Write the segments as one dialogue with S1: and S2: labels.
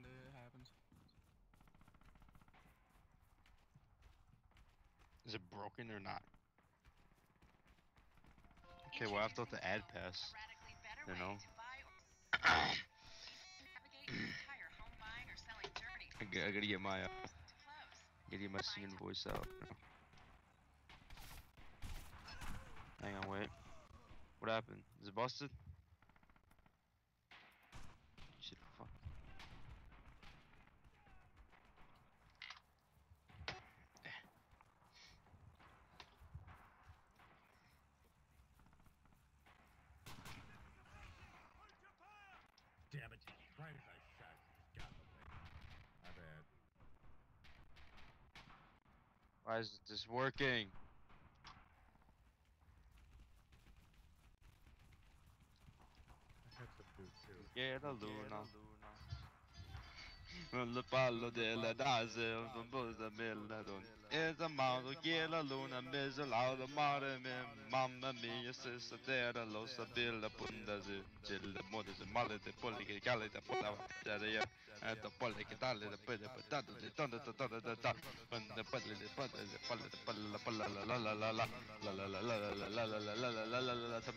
S1: It happens.
S2: Is it broken or not? Okay, well, I have to let the ad pass. You know? I gotta, get my, uh, gotta get my singing voice out. Hang on, wait. What happened? Is it busted? Why is this working?
S3: That's a too.
S2: Luna. Luna. Sul pallo della dase un bosa bella donna E mano che la luna mese lauda mare me Mamma mia stessa terra lo sa bella punta se C'è il modo se male te polli che cale te polla vattare io E te polli che tale te pelle patato te tonda te tonda te ta Quando palle le palle le palle te palle la palla la la la la la La la la la la la la la la la la la la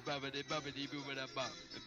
S2: baba, de baba, baba, baba,